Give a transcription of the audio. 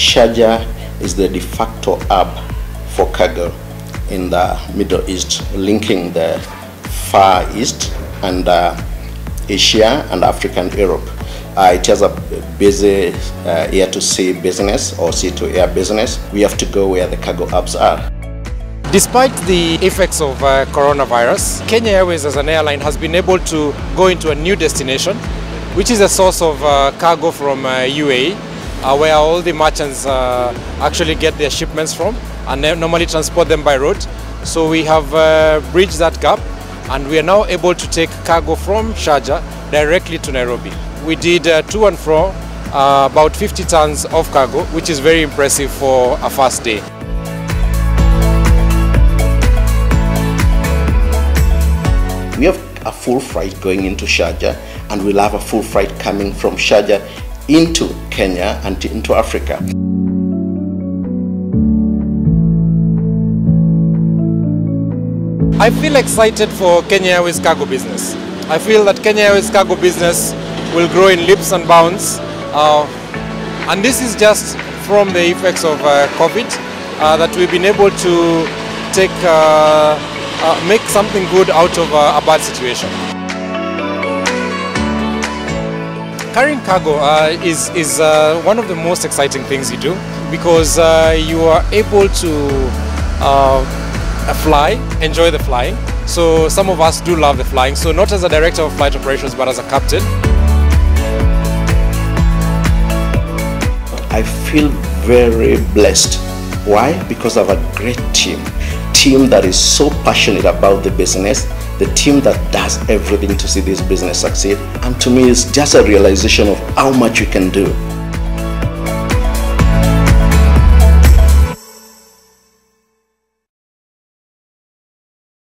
Sharjah is the de facto hub for cargo in the Middle East, linking the Far East and uh, Asia and African Europe. Uh, it has a busy uh, air to sea business or sea to air business. We have to go where the cargo hubs are. Despite the effects of uh, coronavirus, Kenya Airways as an airline has been able to go into a new destination, which is a source of uh, cargo from UAE, uh, where all the merchants uh, actually get their shipments from and normally transport them by road. So we have uh, bridged that gap and we are now able to take cargo from Sharjah directly to Nairobi. We did uh, to and fro uh, about 50 tons of cargo, which is very impressive for a first day. We have a full freight going into Sharjah and we'll have a full freight coming from Sharjah into Kenya and into Africa. I feel excited for Kenya Airways cargo business. I feel that Kenya Airways cargo business will grow in leaps and bounds. Uh, and this is just from the effects of uh, COVID uh, that we've been able to take, uh, uh, make something good out of uh, a bad situation. Carrying cargo uh, is, is uh, one of the most exciting things you do because uh, you are able to uh, fly, enjoy the flying. So some of us do love the flying. So not as a director of flight operations, but as a captain. I feel very blessed. Why? Because I have a great team. Team that is so passionate about the business, the team that does everything to see this business succeed. And to me, it's just a realization of how much you can do